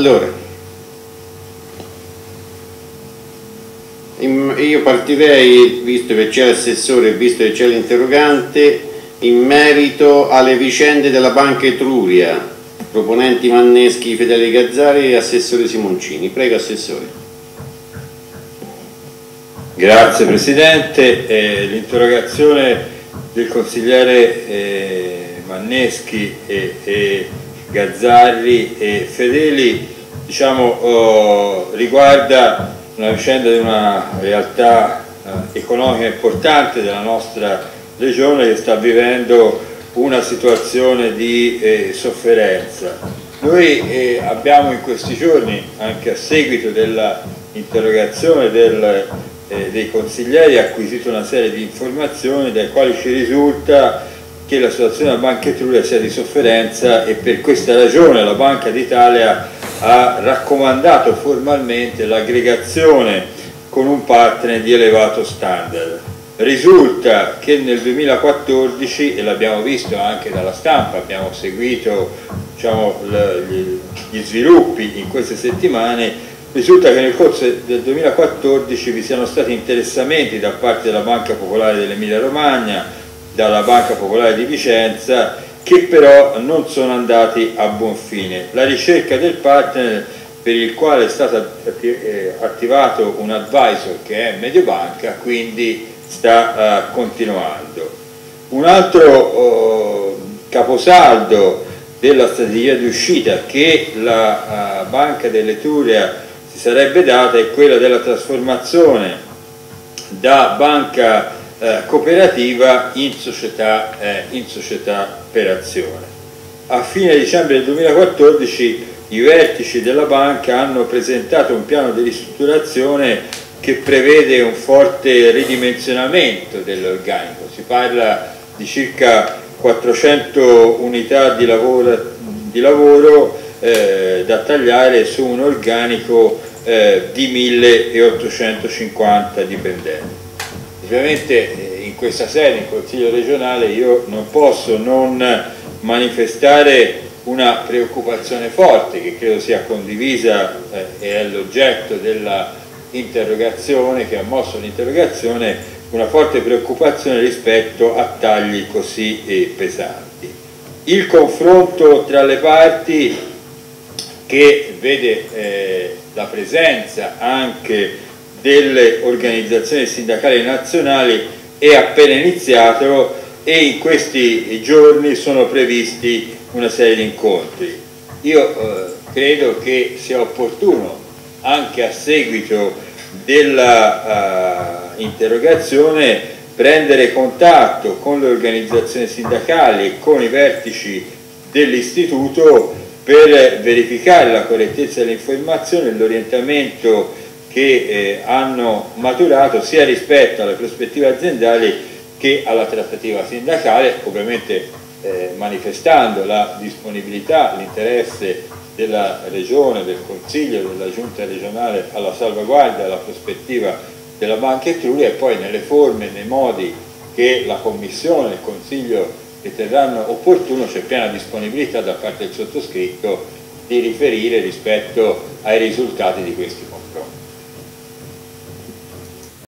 Allora, io partirei, visto che c'è l'assessore e visto che c'è l'interrogante, in merito alle vicende della Banca Etruria, proponenti Manneschi, Fedele Gazzari e Assessore Simoncini. Prego Assessore. Grazie Presidente, eh, l'interrogazione del consigliere eh, Manneschi e, e Gazzarri e Fedeli diciamo, oh, riguarda una vicenda di una realtà eh, economica importante della nostra regione che sta vivendo una situazione di eh, sofferenza. Noi eh, abbiamo in questi giorni, anche a seguito dell'interrogazione del, eh, dei consiglieri, acquisito una serie di informazioni dai quali ci risulta che la situazione della Banca Etruria sia di sofferenza e per questa ragione la Banca d'Italia ha raccomandato formalmente l'aggregazione con un partner di elevato standard. Risulta che nel 2014, e l'abbiamo visto anche dalla stampa, abbiamo seguito diciamo, gli sviluppi in queste settimane, risulta che nel corso del 2014 vi siano stati interessamenti da parte della Banca Popolare dell'Emilia Romagna, dalla Banca Popolare di Vicenza che però non sono andati a buon fine. La ricerca del partner per il quale è stato eh, attivato un advisor che è Mediobanca, quindi sta uh, continuando. Un altro uh, caposaldo della strategia di uscita che la uh, Banca dell'Etruria si sarebbe data è quella della trasformazione da banca eh, cooperativa in società, eh, in società per azione. A fine dicembre del 2014 i vertici della banca hanno presentato un piano di ristrutturazione che prevede un forte ridimensionamento dell'organico, si parla di circa 400 unità di lavoro, di lavoro eh, da tagliare su un organico eh, di 1850 dipendenti. Ovviamente eh, in questa sede, in Consiglio regionale, io non posso non manifestare una preoccupazione forte che credo sia condivisa eh, e è l'oggetto dell'interrogazione che ha mosso l'interrogazione, una forte preoccupazione rispetto a tagli così eh, pesanti. Il confronto tra le parti che vede eh, la presenza anche delle organizzazioni sindacali nazionali è appena iniziato e in questi giorni sono previsti una serie di incontri. Io eh, credo che sia opportuno, anche a seguito dell'interrogazione, uh, prendere contatto con le organizzazioni sindacali e con i vertici dell'istituto per verificare la correttezza dell'informazione e l'orientamento che eh, hanno maturato sia rispetto alle prospettive aziendali che alla trattativa sindacale, ovviamente eh, manifestando la disponibilità, l'interesse della Regione, del Consiglio, della Giunta regionale alla salvaguardia della prospettiva della Banca Etruria e poi nelle forme nei modi che la Commissione e il Consiglio riterranno opportuno c'è piena disponibilità da parte del sottoscritto di riferire rispetto ai risultati di questi consigli.